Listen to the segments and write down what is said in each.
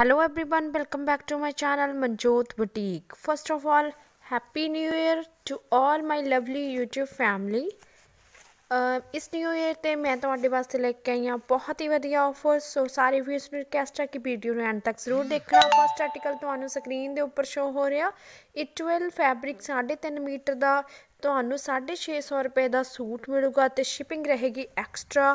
Hello everyone, welcome back to my channel Manjot Boutique. First of all, Happy New Year to all my lovely YouTube family. ਅਹ ਇਸ new year ਤੇ ਮੈਂ ਤੁਹਾਡੇ ਵਾਸਤੇ ਲੈ ਕੇ ਆਈ ਹਾਂ ਬਹੁਤ ਹੀ ਵਧੀਆ ਆਫਰਸ ਸੋ ਸਾਰੇ ਵੀਅਰਸ ਨੂੰ ਰਿਕਵੈਸਟ ਹੈ ਕਿ ਵੀਡੀਓ ਨੂੰ ਐਂਡ ਤੱਕ ਜ਼ਰੂਰ ਦੇਖਣਾ ਫਸਟ ਆਰਟੀਕਲ ਤੁਹਾਨੂੰ ਸਕਰੀਨ ਦੇ ਉੱਪਰ ਸ਼ੋ ਹੋ ਰਿਹਾ ਇਹ 12 ਫੈਬਰਿਕ 3.5 ਮੀਟਰ ਦਾ ਤੁਹਾਨੂੰ 650 ਰੁਪਏ ਦਾ ਸੂਟ ਮਿਲੂਗਾ ਤੇ ਸ਼ਿਪਿੰਗ ਰਹੇਗੀ ਐਕਸਟਰਾ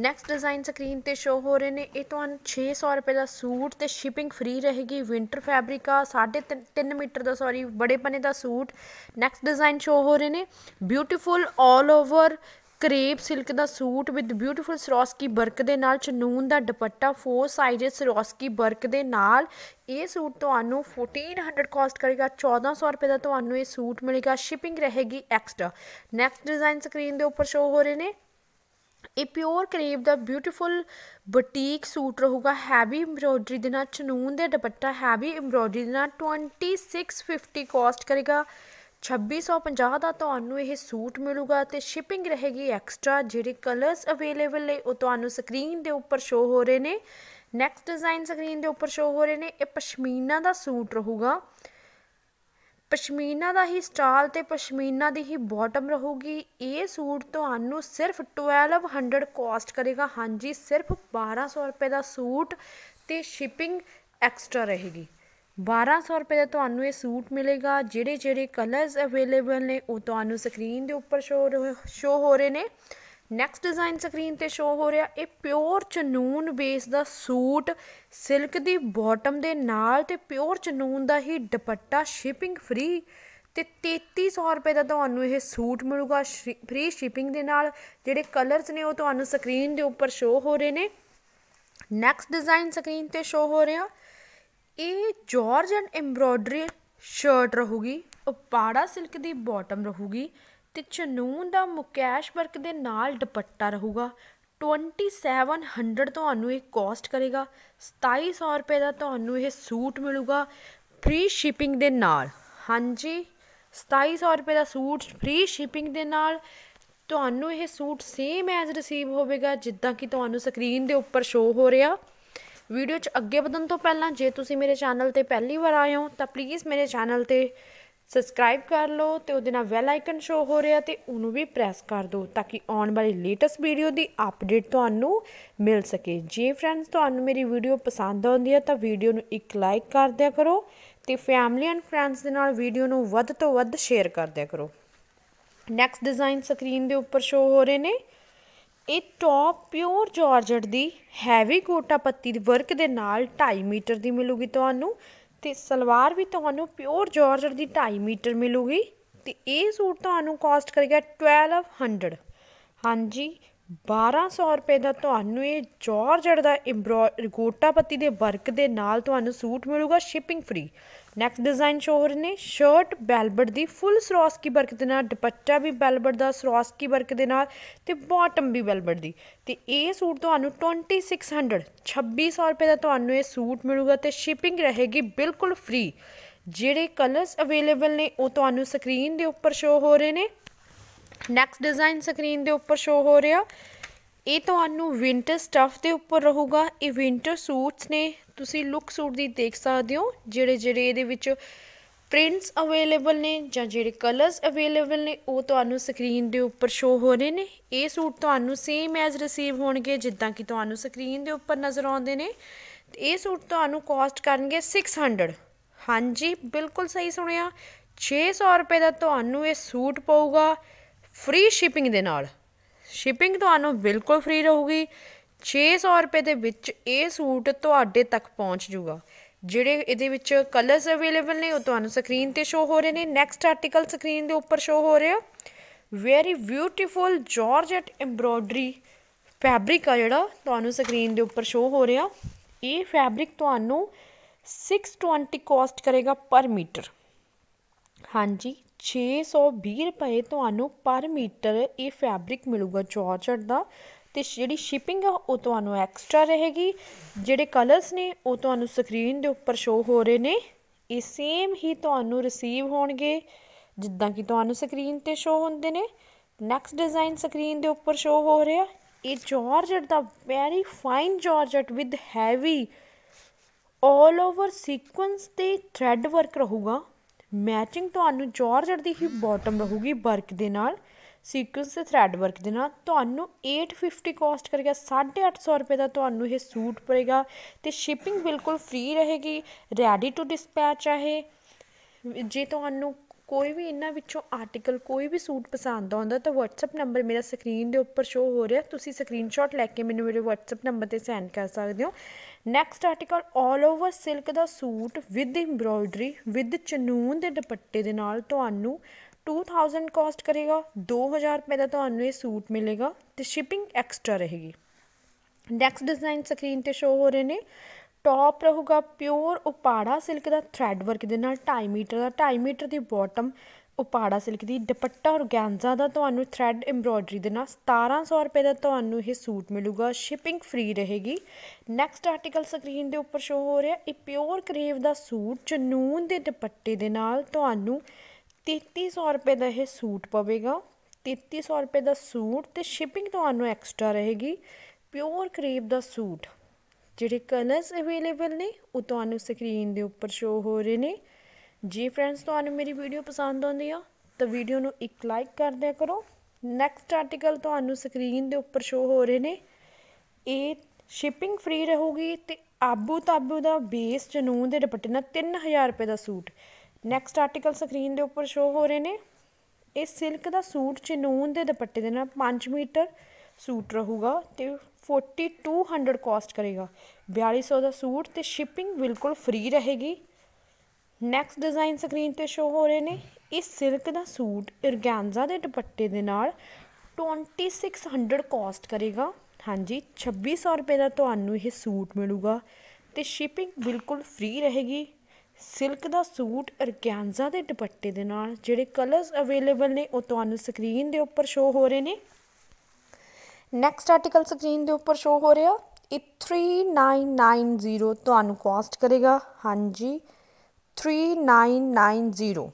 ਨੈਕਸਟ ਡਿਜ਼ਾਈਨ ਸਕਰੀਨ ਤੇ ਸ਼ੋ ਹੋ ਰਹੇ ਨੇ। ਇਹ ਤੁਹਾਨੂੰ 600 ਰੁਪਏ ਦਾ ਸੂਟ ਤੇ ਸ਼ਿਪਿੰਗ ਫ੍ਰੀ ਰਹੇਗੀ। ਵਿੰਟਰ ਫੈਬਰਿਕ ਆ 3.5 ਮੀਟਰ ਦਾ ਸੌਰੀ ਬੜੇ ਪਨੇ ਦਾ ਸੂਟ। ਨੈਕਸਟ ਡਿਜ਼ਾਈਨ ਸ਼ੋ ਹੋ ਰਹੇ ਨੇ। Beautiful all over crepe silk the suit with beautiful Swarovski work ਦੇ ਨਾਲ, ਚਨੂਨ ਦਾ ਦੁਪੱਟਾ ਫੋਰ ਸਾਈਜ਼ਸ ਸਰੋਸਕੀ ਵਰਕ ਦੇ ਨਾਲ। ਇਹ ਸੂਟ ਤੁਹਾਨੂੰ 1400 ਕਾਸਟ ਕਰੇਗਾ 1400 ਰੁਪਏ ਦਾ ਤੁਹਾਨੂੰ ਇਹ ਸੂਟ ਮਿਲੇਗਾ ਸ਼ਿਪਿੰਗ ਰਹੇਗੀ ਐਕਸਟਰਾ ਨੈਕਸਟ ਡਿਜ਼ਾਈਨ ਸਕਰੀਨ ਦੇ ਉੱਪਰ ਸ਼ੋ ਹੋ ਰਹੇ ਨੇ। ਇਹ ਪਿਓਰ ਕਰੇਬ ਦਾ ਬਿਊਟੀਫੁਲ ਬੁਟੀਕ ਸੂਟ ਰਹੂਗਾ ਹੈਵੀ ਐਮਬ੍ਰੋਇਡਰੀ ਦੇ ਨਾਲ, ਚਨੂਨ ਦੇ ਦੁਪੱਟਾ ਹੈਵੀ ਐਮਬ੍ਰੋਇਡਰੀ ਦੇ ਨਾਲ 2650 ਕਾਸਟ ਕਰੇਗਾ। 2650 ਦਾ ਤੁਹਾਨੂੰ ਇਹ ਸੂਟ ਮਿਲੂਗਾ ਤੇ ਸ਼ਿਪਿੰਗ ਰਹੇਗੀ ਐਕਸਟਰਾ ਜਿਹੜੇ ਕਲਰਸ ਅਵੇਲੇਬਲ ਨੇ, ਉਹ ਤੁਹਾਨੂੰ ਸਕਰੀਨ ਦੇ ਉੱਪਰ ਸ਼ੋ ਹੋ ਰਹੇ ਨੇ। ਨੈਕਸਟ ਡਿਜ਼ਾਈਨ ਸਕਰੀਨ ਦੇ ਉੱਪਰ ਸ਼ੋ ਹੋ ਰਹੇ ਨੇ, ਇਹ ਪਸ਼ਮੀਨਾ ਦਾ ਸੂਟ ਰਹੂਗਾ। ਪਸ਼ਮੀਨਾ ਦਾ ਹੀ ਸਟਾਲ ਤੇ ਪਸ਼ਮੀਨਾ ਦੀ ਹੀ ਬਾਟਮ ਰਹੂਗੀ। ਇਹ ਸੂਟ ਤੁਹਾਨੂੰ ਸਿਰਫ 1200 ਕਾਸਟ ਕਰੇਗਾ। ਹਾਂਜੀ, ਸਿਰਫ 1200 ਰੁਪਏ ਦਾ ਸੂਟ ਤੇ ਸ਼ਿਪਿੰਗ ਐਕਸਟਰਾ ਰਹੇਗੀ। 1200 ਰੁਪਏ ਦਾ ਤੁਹਾਨੂੰ ਇਹ ਸੂਟ ਮਿਲੇਗਾ। ਜਿਹੜੇ ਜਿਹੜੇ ਕਲਰਸ ਅਵੇਲੇਬਲ ਨੇ, ਉਹ ਤੁਹਾਨੂੰ ਸਕਰੀਨ ਦੇ ਉੱਪਰ ਸ਼ੋ ਸ਼ੋ ਹੋ ਰਹੇ ਨੇ। ਨੈਕਸਟ ਡਿਜ਼ਾਈਨ ਸਕਰੀਨ ਤੇ ਸ਼ੋ ਹੋ ਰਿਹਾ। ਇਹ ਪਿਓਰ ਚਨੂਨ ਬੇਸ ਦਾ ਸੂਟ ਸਿਲਕ ਦੀ ਬਾਟਮ ਦੇ ਨਾਲ ਤੇ ਪਿਓਰ ਚਨੂਨ ਦਾ ਹੀ ਦੁਪੱਟਾ ਸ਼ਿਪਿੰਗ ਫ੍ਰੀ ਤੇ 3300 ਰੁਪਏ ਦਾ ਤੁਹਾਨੂੰ ਇਹ ਸੂਟ ਮਿਲੂਗਾ ਫ੍ਰੀ ਸ਼ਿਪਿੰਗ ਦੇ ਨਾਲ। ਜਿਹੜੇ ਕਲਰਸ ਨੇ, ਉਹ ਤੁਹਾਨੂੰ ਸਕਰੀਨ ਦੇ ਉੱਪਰ ਸ਼ੋ ਹੋ ਰਹੇ ਨੇ। ਨੈਕਸਟ ਡਿਜ਼ਾਈਨ ਸਕਰੀਨ ਤੇ ਸ਼ੋ ਹੋ ਰਿਹਾ। ਇਹ ਜਾਰਜ ਐਂਡ ਐਮਬ੍ਰੋਇਡਰੀ ਸ਼ਰਟ ਰਹੂਗੀ ਉਪਾੜਾ ਸਿਲਕ ਦੀ ਬਾਟਮ ਰਹੂਗੀ ਤੇ ਚਨੂਨ ਦਾ ਮੁਕੈਸ਼ ਵਰਕ ਦੇ ਨਾਲ ਦੁਪੱਟਾ ਰਹੂਗਾ। 2700 ਤੁਹਾਨੂੰ ਇਹ ਕਾਸਟ ਕਰੇਗਾ 2700 ਰੁਪਏ ਦਾ ਤੁਹਾਨੂੰ ਇਹ ਸੂਟ ਮਿਲੂਗਾ ਫ੍ਰੀ ਸ਼ਿਪਿੰਗ ਦੇ ਨਾਲ। ਹਾਂਜੀ 2700 ਰੁਪਏ ਦਾ ਸੂਟ ਫ੍ਰੀ ਸ਼ਿਪਿੰਗ ਦੇ ਨਾਲ, ਤੁਹਾਨੂੰ ਇਹ ਸੂਟ ਸੇਮ ਐਜ਼ ਰਿਸੀਵ ਹੋਵੇਗਾ ਜਿੱਦਾਂ ਕਿ ਤੁਹਾਨੂੰ ਸਕਰੀਨ ਦੇ ਉੱਪਰ ਸ਼ੋ ਹੋ ਰਿਹਾ। ਵੀਡੀਓ 'ਚ ਅੱਗੇ ਵਧਣ ਤੋਂ ਪਹਿਲਾਂ ਜੇ ਤੁਸੀਂ ਮੇਰੇ ਚੈਨਲ ਤੇ ਪਹਿਲੀ ਵਾਰ ਆਏ ਹੋ, ਤਾਂ ਪਲੀਜ਼ ਮੇਰੇ ਚੈਨਲ ਤੇ ਸਬਸਕ੍ਰਾਈਬ ਕਰ ਲਓ ਤੇ ਉਹਦੇ ਨਾਲ ਵੈਲ ਆਈਕਨ ਸ਼ੋ ਹੋ ਰਿਹਾ ਤੇ ਉਹਨੂੰ ਵੀ ਪ੍ਰੈਸ ਕਰ ਦਿਓ ਤਾਂ ਕਿ ਆਉਣ ਵਾਲੀ ਲੇਟੈਸਟ ਵੀਡੀਓ ਦੀ ਅਪਡੇਟ ਤੁਹਾਨੂੰ ਮਿਲ ਸਕੇ। ਜੇ ਫਰੈਂਡਸ ਤੁਹਾਨੂੰ ਮੇਰੀ ਵੀਡੀਓ ਪਸੰਦ ਆਉਂਦੀ ਹੈ ਤਾਂ ਵੀਡੀਓ ਨੂੰ ਇੱਕ ਲਾਈਕ ਕਰ ਦਿਆ ਕਰੋ ਤੇ ਫੈਮਿਲੀ ਐਂਡ ਫਰੈਂਡਸ ਦੇ ਨਾਲ ਵੀਡੀਓ ਨੂੰ ਵੱਧ ਤੋਂ ਵੱਧ ਸ਼ੇਅਰ ਕਰ ਦਿਆ ਕਰੋ। ਨੈਕਸਟ ਡਿਜ਼ਾਈਨ ਸਕਰੀਨ ਦੇ ਉੱਪਰ ਸ਼ੋ ਹੋ ਰਹੇ ਨੇ। ਇਹ ਟੌਪ ਪਿਓਰ ਜਾਰਜਟ ਦੀ ਹੈਵੀ ਕੋਟਾ ਪੱਤੀ ਦੇ ਵਰਕ ਦੇ ਨਾਲ 2.5 ਮੀਟਰ ਦੀ ਮਿਲੂਗੀ ਤੁਹਾਨੂੰ ਤੇ ਸਲਵਾਰ ਵੀ ਤੁਹਾਨੂੰ ਪਿਓਰ ਜਾਰਜਟ ਦੀ 2.5 ਮੀਟਰ ਮਿਲੂਗੀ ਤੇ ਇਹ ਸੂਟ ਤੁਹਾਨੂੰ ਕਾਸਟ ਕਰੇਗਾ 1200 ਹਾਂਜੀ 1200 ਰੁਪਏ ਦਾ ਤੁਹਾਨੂੰ ਇਹ ਜਾਰਜਟ ਦਾ ਇੰਬਰੋ ਗੋਟਾ ਪੱਤੀ ਦੇ ਵਰਕ ਦੇ ਨਾਲ ਤੁਹਾਨੂੰ ਸੂਟ ਮਿਲੂਗਾ shipping free next design show ਹੋ ਰਹੇ ਨੇ ਸ਼ਰਟ ਬੈਲਬਟ ਦੀ ਫੁੱਲ ਸਰੋਸਕੀ ਵਰਕ ਦੇ ਨਾਲ, ਦੁਪੱਟਾ ਵੀ ਬੈਲਬਟ ਦਾ ਸਰੋਸਕੀ ਵਰਕ ਦੇ ਨਾਲ ਤੇ ਬਾਟਮ ਵੀ ਬੈਲਬਟ ਦੀ। ਤੇ ਇਹ ਸੂਟ ਤੁਹਾਨੂੰ 2600 2600 ਰੁਪਏ ਦਾ ਤੁਹਾਨੂੰ ਇਹ ਸੂਟ ਮਿਲੂਗਾ ਤੇ ਸ਼ਿਪਿੰਗ ਰਹੇਗੀ ਬਿਲਕੁਲ ਫ੍ਰੀ ਜਿਹੜੇ ਕਲਰਸ ਅਵੇਲੇਬਲ ਨੇ, ਉਹ ਤੁਹਾਨੂੰ ਸਕਰੀਨ ਦੇ ਉੱਪਰ ਸ਼ੋ ਹੋ ਰਹੇ ਨੇ। ਨੈਕਸਟ ਡਿਜ਼ਾਈਨ ਸਕਰੀਨ ਦੇ ਉੱਪਰ ਸ਼ੋ ਹੋ ਰਿਹਾ। ਇਹ ਤੁਹਾਨੂੰ ਵਿੰਟਰ ਸਟਫ ਦੇ ਉੱਪਰ ਰਹੂਗਾ। ਇਹ ਵਿੰਟਰ ਸੂਟਸ ਨੇ ਤੁਸੀਂ ਲੁੱਕ ਸੂਟ ਦੀ ਦੇਖ ਸਕਦੇ ਹੋ, ਜਿਹੜੇ ਜਿਹੜੇ ਇਹਦੇ ਵਿੱਚ ਪ੍ਰਿੰਟਸ ਅਵੇਲੇਬਲ ਨੇ ਜਾਂ ਜਿਹੜੇ ਕਲਰਸ ਅਵੇਲੇਬਲ ਨੇ, ਉਹ ਤੁਹਾਨੂੰ ਸਕਰੀਨ ਦੇ ਉੱਪਰ ਸ਼ੋ ਹੋ ਰਹੇ ਨੇ। ਇਹ ਸੂਟ ਤੁਹਾਨੂੰ ਸੇਮ ਐਜ਼ ਰਿਸੀਵ ਹੋਣਗੇ ਜਿੱਦਾਂ ਕਿ ਤੁਹਾਨੂੰ ਸਕਰੀਨ ਦੇ ਉੱਪਰ ਨਜ਼ਰ ਆਉਂਦੇ ਨੇ। ਇਹ ਸੂਟ ਤੁਹਾਨੂੰ ਕਾਸਟ ਕਰਨਗੇ 600 ਹਾਂਜੀ, ਬਿਲਕੁਲ ਸਹੀ ਸੁਣਿਆ। 600 ਰੁਪਏ ਦਾ ਤੁਹਾਨੂੰ ਇਹ ਸੂਟ ਪਊਗਾ ਫ੍ਰੀ ਸ਼ਿਪਿੰਗ ਦੇ ਨਾਲ। ਸ਼ਿਪਿੰਗ ਤੁਹਾਨੂੰ ਬਿਲਕੁਲ ਫ੍ਰੀ ਰਹੂਗੀ। 600 ਰੁਪਏ ਦੇ ਵਿੱਚ ਇਹ ਸੂਟ ਤੁਹਾਡੇ ਤੱਕ ਪਹੁੰਚ ਜੂਗਾ। ਜਿਹੜੇ ਇਹਦੇ ਵਿੱਚ ਕਲਰਸ ਅਵੇਲੇਬਲ ਨੇ, ਉਹ ਤੁਹਾਨੂੰ ਸਕਰੀਨ ਤੇ ਸ਼ੋ ਹੋ ਰਹੇ ਨੇ। ਨੈਕਸਟ ਆਰਟੀਕਲ ਸਕਰੀਨ ਦੇ ਉੱਪਰ ਸ਼ੋ ਹੋ ਰਿਹਾ। Very beautiful georgette embroidery fabric ਆ ਜਿਹੜਾ, ਤੁਹਾਨੂੰ ਸਕਰੀਨ ਦੇ ਉੱਪਰ ਸ਼ੋ ਹੋ ਰਿਹਾ। ਇਹ ਫੈਬਰਿਕ ਤੁਹਾਨੂੰ 620 ਕਾਸਟ ਕਰੇਗਾ ਪਰ ਮੀਟਰ ਹਾਂਜੀ। 620 ਰੁਪਏ ਤੁਹਾਨੂੰ ਪਰ ਮੀਟਰ ਇਹ ਫੈਬਰਿਕ ਮਿਲੂਗਾ ਜਾਰਜਟ ਦਾ ਅਤੇ ਜਿਹੜੀ ਸ਼ਿਪਿੰਗ ਆ, ਉਹ ਤੁਹਾਨੂੰ ਐਕਸਟਰਾ ਰਹੇਗੀ। ਜਿਹੜੇ ਕਲਰਸ ਨੇ, ਉਹ ਤੁਹਾਨੂੰ ਸਕਰੀਨ ਦੇ ਉੱਪਰ ਸ਼ੋ ਹੋ ਰਹੇ ਨੇ। ਇਹ ਸੇਮ ਹੀ ਤੁਹਾਨੂੰ ਰਿਸੀਵ ਹੋਣਗੇ, ਜਿੱਦਾਂ ਕਿ ਤੁਹਾਨੂੰ ਸਕਰੀਨ ਤੇ ਸ਼ੋ ਹੁੰਦੇ ਨੇ। ਨੈਕਸਟ ਡਿਜ਼ਾਈਨ ਸਕਰੀਨ ਦੇ ਉੱਪਰ ਸ਼ੋ ਹੋ ਰਿਹਾ। ਇਹ georgette the very fine georgette with heavy all over sequins ਤੇ ਥ੍ਰੈਡ ਵਰਕ ਰਹੂਗਾ। ਮੈਚਿੰਗ ਤੁਹਾਨੂੰ ਜਾਰਜਟ ਦੀ ਹੀ ਬਾਟਮ ਰਹੂਗੀ ਵਰਕ ਦੇ ਨਾਲ ਸੀਕੁਐਂਸ ਤੇ ਥ੍ਰੈਡ ਵਰਕ ਦੇ ਨਾਲ। ਤੁਹਾਨੂੰ 850 ਕਾਸਟ ਕਰੇਗਾ 850 ਰੁਪਏ ਦਾ ਤੁਹਾਨੂੰ ਇਹ ਸੂਟ ਪਏਗਾ ਤੇ ਸ਼ਿਪਿੰਗ ਬਿਲਕੁਲ ਫ੍ਰੀ ਰਹੇਗੀ ਰੈਡੀ ਟੂ ਡਿਸਪੈਚ ਹੈ ਇਹ। ਜੇ ਤੁਹਾਨੂੰ ਕੋਈ ਵੀ ਇਹਨਾਂ ਵਿੱਚੋਂ ਆਰਟੀਕਲ ਕੋਈ ਵੀ ਸੂਟ ਪਸੰਦ ਆਉਂਦਾ ਤਾਂ WhatsApp ਨੰਬਰ ਮੇਰਾ ਸਕਰੀਨ ਦੇ ਉੱਪਰ ਸ਼ੋ ਹੋ ਰਿਹਾ। ਤੁਸੀਂ ਸਕਰੀਨਸ਼ਾਟ ਲੈ ਕੇ ਮੈਨੂੰ ਮੇਰੇ WhatsApp ਨੰਬਰ ਤੇ ਸੈਂਡ ਕਰ ਸਕਦੇ ਹੋ। Next article 올 over silk the suit with embroidery with chinon ਦੇ ਦੁਪੱਟੇ ਦੇ ਨਾਲ ਤੁਹਾਨੂੰ 2000 ਕਾਸਟ ਕਰੇਗਾ। 2000 ਰੁਪਏ ਦਾ ਤੁਹਾਨੂੰ ਇਹ ਸੂਟ ਮਿਲੇਗਾ ਤੇ ਸ਼ਿਪਿੰਗ ਐਕਸਟਰਾ ਰਹੇਗੀ। ਨੈਕਸਟ ਡਿਜ਼ਾਈਨ ਸਕਰੀਨ ਤੇ ਸ਼ੋ ਹੋ ਰਹੇ ਨੇ। ਟੌਪ ਰਹੂਗਾ ਪਿਓਰ ਉਪਾੜਾ ਸਿਲਕ ਦਾ ਥ੍ਰੈਡ ਵਰਕ ਦੇ ਨਾਲ 2.5 ਮੀਟਰ ਦਾ 2.5 ਮੀਟਰ ਦੀ ਬਾਟਮ ਉਪਾੜਾ ਸਿਲਕ ਦੀ ਦੁਪੱਟਾ ਔਰਗੈਂਜ਼ਾ ਦਾ ਤੁਹਾਨੂੰ ਥ੍ਰੈਡ ਐਮਬ੍ਰੋਇਡਰੀ ਦੇ ਨਾਲ 1700 ਰੁਪਏ ਦਾ ਤੁਹਾਨੂੰ ਇਹ ਸੂਟ ਮਿਲੂਗਾ ਸ਼ਿਪਿੰਗ ਫ੍ਰੀ ਰਹੇਗੀ। ਨੈਕਸਟ ਆਰਟੀਕਲ ਸਕਰੀਨ ਦੇ ਉੱਪਰ ਸ਼ੋ ਹੋ ਰਿਹਾ, ਇਹ ਪਿਓਰ ਕਰੇਵ ਦਾ ਸੂਟ ਚਨੂਨ ਦੇ ਦੁਪੱਟੇ ਦੇ ਨਾਲ ਤੁਹਾਨੂੰ 3300 ਰੁਪਏ ਦਾ ਇਹ ਸੂਟ ਪਵੇਗਾ। 3300 ਰੁਪਏ ਦਾ ਸੂਟ ਤੇ ਸ਼ਿਪਿੰਗ ਤੁਹਾਨੂੰ ਐਕਸਟਰਾ ਰਹੇਗੀ। ਪਿਓਰ ਕਰੇਵ ਦਾ ਸੂਟ ਜਿਹੜੇ ਕਲਰਸ ਅਵੇਲੇਬਲ ਨੇ, ਉਹ ਤੁਹਾਨੂੰ ਸਕਰੀਨ ਦੇ ਉੱਪਰ ਸ਼ੋ ਹੋ ਰਹੇ ਨੇ। ਜੀ ਫਰੈਂਡਸ ਤੁਹਾਨੂੰ ਮੇਰੀ ਵੀਡੀਓ ਪਸੰਦ ਆਉਂਦੀ ਆ, ਤਾਂ ਵੀਡੀਓ ਨੂੰ ਇੱਕ ਲਾਈਕ ਕਰ ਦਿਆ ਕਰੋ। ਨੈਕਸਟ ਆਰਟੀਕਲ ਤੁਹਾਨੂੰ ਸਕਰੀਨ ਦੇ ਉੱਪਰ ਸ਼ੋ ਹੋ ਰਹੇ ਨੇ। ਇਹ ਸ਼ਿਪਿੰਗ ਫ੍ਰੀ ਰਹੂਗੀ ਤੇ ਆਬੂ ਤਾਬੂ ਦਾ ਬੇਸ ਜਨੂਨ ਦੇ ਦੁਪੱਟੇ ਨਾਲ 3000 ਰੁਪਏ ਦਾ ਸੂਟ। ਨੈਕਸਟ ਆਰਟੀਕਲ ਸਕਰੀਨ ਦੇ ਉੱਪਰ ਸ਼ੋ ਹੋ ਰਹੇ ਨੇ। ਇਹ ਸਿਲਕ ਦਾ ਸੂਟ ਚਨੂਨ ਦੇ ਦੁਪੱਟੇ ਦੇ ਨਾਲ 5 ਮੀਟਰ ਸੂਟ ਰਹੂਗਾ ਤੇ 4200 ਕਾਸਟ ਕਰੇਗਾ। 4200 ਦਾ ਸੂਟ ਤੇ ਸ਼ਿਪਿੰਗ ਬਿਲਕੁਲ ਫ੍ਰੀ ਰਹੇਗੀ। ਨੈਕਸਟ ਡਿਜ਼ਾਈਨ ਸਕਰੀਨ ਤੇ ਸ਼ੋ ਹੋ ਰਹੇ ਨੇ। ਇਸ ਸਿਲਕ ਦਾ ਸੂਟ ਇਰਗੈਂਜ਼ਾ ਦੇ ਦੁਪੱਟੇ ਦੇ ਨਾਲ 2600 ਕਾਸਟ ਕਰੇਗਾ। ਹਾਂਜੀ 2600 ਰੁਪਏ ਦਾ ਤੁਹਾਨੂੰ ਇਹ ਸੂਟ ਮਿਲੂਗਾ ਤੇ ਸ਼ਿਪਿੰਗ ਬਿਲਕੁਲ ਫ੍ਰੀ ਰਹੇਗੀ। ਸਿਲਕ ਦਾ ਸੂਟ ਇਰਗੈਂਜ਼ਾ ਦੇ ਦੁਪੱਟੇ ਦੇ ਨਾਲ ਜਿਹੜੇ ਕਲਰਸ ਅਵੇਲੇਬਲ ਨੇ ਉਹ ਤੁਹਾਨੂੰ ਸਕਰੀਨ ਦੇ ਉੱਪਰ ਸ਼ੋ ਹੋ ਰਹੇ ਨੇ। ਨੈਕਸਟ ਆਰਟੀਕਲ ਸਕਰੀਨ ਦੇ ਉੱਪਰ ਸ਼ੋ ਹੋ ਰਿਹਾ। ਇਹ 3990 ਤੁਹਾਨੂੰ ਕਾਸਟ ਕਰੇਗਾ। ਹਾਂਜੀ 3990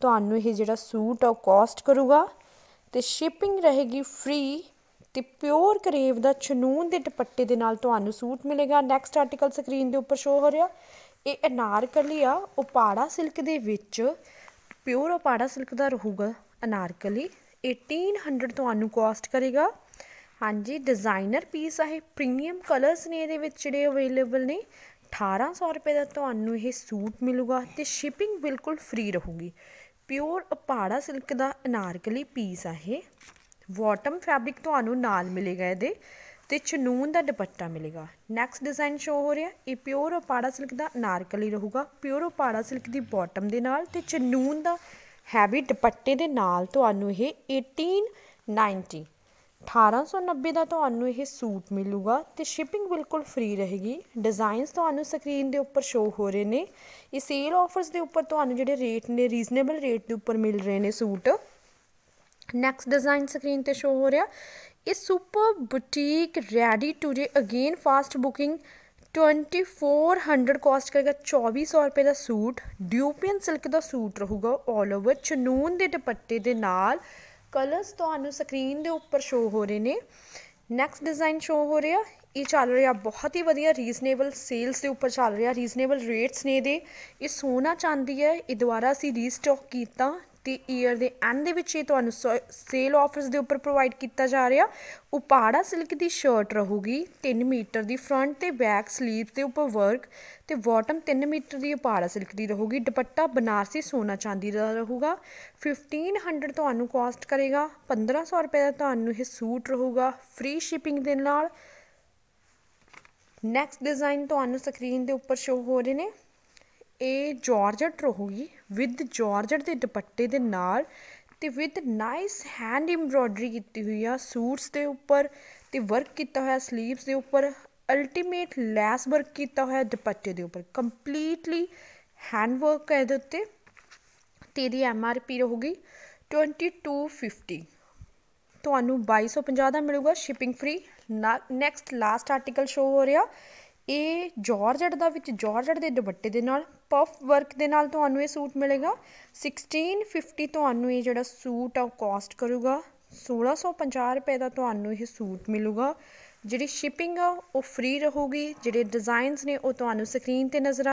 ਤੁਹਾਨੂੰ ਇਹ ਜਿਹੜਾ ਸੂਟ ਆ ਕਾਸਟ ਕਰੂਗਾ। ਤੇ ਸ਼ਿਪਿੰਗ ਰਹੇਗੀ ਫ੍ਰੀ ਤੇ ਪਿਓਰ ਕਰੇਵ ਦਾ ਚਨੂਨ ਦੇ ਦੁਪੱਟੇ ਦੇ ਨਾਲ ਤੁਹਾਨੂੰ ਸੂਟ ਮਿਲੇਗਾ। ਨੈਕਸਟ ਆਰਟੀਕਲ ਸਕਰੀਨ ਦੇ ਉੱਪਰ ਸ਼ੋ ਹੋ ਰਿਹਾ। ਇਹ ਅਨਾਰਕਲੀ ਆ, ਉਪਾੜਾ ਸਿਲਕ ਦੇ ਵਿੱਚ ਪਿਓਰ ਉਪਾੜਾ ਸਿਲਕ ਦਾ ਰਹੂਗਾ ਅਨਾਰਕਲੀ। 1800 ਤੁਹਾਨੂੰ ਕਾਸਟ ਕਰੇਗਾ। ਹਾਂਜੀ ਡਿਜ਼ਾਈਨਰ ਪੀਸ ਆ ਇਹ। ਪ੍ਰੀਮੀਅਮ ਕਲਰਸ ਨੇ ਇਹਦੇ ਵਿੱਚ ਜਿਹੜੇ ਅਵੇਲੇਬਲ ਨੇ। 1800 ਰੁਪਏ ਦਾ ਤੁਹਾਨੂੰ ਇਹ ਸੂਟ ਮਿਲੂਗਾ ਤੇ ਸ਼ਿਪਿੰਗ ਬਿਲਕੁਲ ਫ੍ਰੀ ਰਹੂਗੀ। ਪਿਓਰ ਅਪਾੜਾ ਸਿਲਕ ਦਾ ਅਨਾਰਕਲੀ ਪੀਸ ਆ ਇਹ। ਬਾਟਮ ਫੈਬਰਿਕ ਤੁਹਾਨੂੰ ਨਾਲ ਮਿਲੇਗਾ ਇਹਦੇ ਤੇ ਚਨੂਨ ਦਾ ਦੁਪੱਟਾ ਮਿਲੇਗਾ। ਨੈਕਸਟ ਡਿਜ਼ਾਈਨ ਸ਼ੋ ਹੋ ਰਿਹਾ। ਇਹ ਪਿਓਰ ਅਪਾੜਾ ਸਿਲਕ ਦਾ ਅਨਾਰਕਲੀ ਰਹੂਗਾ। ਪਿਓਰ ਉਪਾੜਾ ਸਿਲਕ ਦੀ ਬਾਟਮ ਦੇ ਨਾਲ ਤੇ ਚਨੂਨ ਦਾ ਹੈਵੀ ਦੁਪੱਟੇ ਦੇ ਨਾਲ ਤੁਹਾਨੂੰ ਇਹ 1890 1890 ਦਾ ਤੁਹਾਨੂੰ ਇਹ ਸੂਟ ਮਿਲੂਗਾ ਤੇ ਸ਼ਿਪਿੰਗ ਬਿਲਕੁਲ ਫ੍ਰੀ ਰਹੇਗੀ। ਡਿਜ਼ਾਈਨਸ ਤੁਹਾਨੂੰ ਸਕਰੀਨ ਦੇ ਉੱਪਰ ਸ਼ੋ ਹੋ ਰਹੇ ਨੇ। ਇਹ ਸੇਲ ਆਫਰਸ ਦੇ ਉੱਪਰ ਤੁਹਾਨੂੰ ਜਿਹੜੇ ਰੇਟ ਨੇ ਰੀਜ਼ਨੇਬਲ ਰੇਟ ਦੇ ਉੱਪਰ ਮਿਲ ਰਹੇ ਨੇ ਸੂਟ। ਨੈਕਸਟ ਡਿਜ਼ਾਈਨ ਸਕਰੀਨ ਤੇ ਸ਼ੋ ਹੋ ਰਿਹਾ। ਇਹ super boutique ready today again fast booking 2400 cost ਕਰੇਗਾ 2400 ਰੁਪਏ ਦਾ ਸੂਟ। ਡਿਊਪੀਅਨ ਸਿਲਕ ਦਾ ਸੂਟ ਰਹੂਗਾ 올 ਓਵਰ ਚਨੂਨ ਦੇ ਦੁਪੱਟੇ ਦੇ ਨਾਲ ਕਲਰਸ ਤੁਹਾਨੂੰ ਸਕਰੀਨ ਦੇ ਉੱਪਰ ਸ਼ੋ ਹੋ ਰਹੇ ਨੇ। ਨੈਕਸਟ ਡਿਜ਼ਾਈਨ ਸ਼ੋ ਹੋ ਰਿਹਾ। ਇਹ ਚੱਲ ਰਿਹਾ ਬਹੁਤ ਹੀ ਵਧੀਆ ਰੀਜ਼ਨੇਬਲ ਸੇਲਸ ਦੇ ਉੱਪਰ ਚੱਲ ਰਿਹਾ। ਰੀਜ਼ਨੇਬਲ ਰੇਟਸ ਨੇ ਇਹਦੇ। ਇਹ ਸੋਨਾ ਚਾਂਦੀ ਹੈ। ਇਹ ਦੁਬਾਰਾ ਅਸੀਂ ਰੀਸਟਾਕ ਕੀਤਾ। ਤੇ ਈਅਰ ਦੇ ਐਂਡ ਦੇ ਵਿੱਚ ਇਹ ਤੁਹਾਨੂੰ ਸੇਲ ਆਫਰਸ ਦੇ ਉੱਪਰ ਪ੍ਰੋਵਾਈਡ ਕੀਤਾ ਜਾ ਰਿਹਾ। ਉਪਾੜਾ ਸਿਲਕ ਦੀ ਸ਼ਰਟ ਰਹੂਗੀ 3 ਮੀਟਰ ਦੀ ਫਰੰਟ ਤੇ ਬੈਕ ਸਲੀਵ ਦੇ ਉੱਪਰ ਵਰਕ ਤੇ ਬਾਟਮ 3 ਮੀਟਰ ਦੀ ਉਪਾੜਾ ਸਿਲਕ ਦੀ ਰਹੂਗੀ। ਦੁਪੱਟਾ ਬਨਾਰਸੀ ਸੋਨਾ ਚਾਂਦੀ ਦਾ ਰਹੂਗਾ। 1500 ਤੁਹਾਨੂੰ ਕਾਸਟ ਕਰੇਗਾ 1500 ਰੁਪਏ ਦਾ ਤੁਹਾਨੂੰ ਇਹ ਸੂਟ ਰਹੂਗਾ ਫ੍ਰੀ ਸ਼ਿਪਿੰਗ ਦੇ ਨਾਲ। ਨੈਕਸਟ ਡਿਜ਼ਾਈਨ ਤੁਹਾਨੂੰ ਸਕਰੀਨ ਦੇ ਉੱਪਰ ਸ਼ੋ ਹੋ ਰਹੇ ਨੇ। ਇਹ ਜਾਰਜਟ ਰਹੂਗੀ। ਵਿਦ ਜਾਰਜਟ ਦੇ ਦੁਪੱਟੇ ਦੇ ਨਾਲ ਤੇ ਵਿਦ ਨਾਈਸ ਹੈਂਡ ਐਮਬ੍ਰੋਇਡਰੀ ਕੀਤੀ ਹੋਈ ਆ ਸੂਟਸ ਦੇ ਉੱਪਰ ਤੇ ਵਰਕ ਕੀਤਾ ਹੋਇਆ ਸਲੀਵਸ ਦੇ ਉੱਪਰ ਅਲਟੀਮੇਟ ਲੈਸ ਵਰਕ ਕੀਤਾ ਹੋਇਆ ਦੁਪੱਟੇ ਦੇ ਉੱਪਰ। ਕੰਪਲੀਟਲੀ ਹੈਂਡ ਵਰਕ ਹੈ ਇਹਦੇ ਉੱਤੇ ਤੇ ਇਹਦੀ ਐਮ ਆਰ ਪੀ ਰਹੂਗੀ 2250 ਤੁਹਾਨੂੰ 2250 ਦਾ ਮਿਲੂਗਾ shipping free next last article show ਹੋ ਰਿਹਾ। ਇਹ ਜਾਰਜਟ ਦਾ ਵਿੱਚ ਜਾਰਜਟ ਦੇ ਦੁਪੱਟੇ ਦੇ ਨਾਲ ਪਫ ਵਰਕ ਦੇ ਨਾਲ ਤੁਹਾਨੂੰ ਇਹ ਸੂਟ ਮਿਲੇਗਾ। 1650 ਤੁਹਾਨੂੰ ਇਹ ਜਿਹੜਾ ਸੂਟ ਆ ਉਹ ਕਾਸਟ ਕਰੂਗਾ। 1650 ਰੁਪਏ ਦਾ ਤੁਹਾਨੂੰ ਇਹ ਸੂਟ ਮਿਲੂਗਾ। ਜਿਹੜੀ ਸ਼ਿਪਿੰਗ ਆ ਉਹ ਫ੍ਰੀ ਰਹੂਗੀ। ਜਿਹੜੇ ਡਿਜ਼ਾਈਨਸ ਨੇ ਉਹ ਤੁਹਾਨੂੰ ਸਕਰੀਨ ਤੇ ਨਜ਼ਰ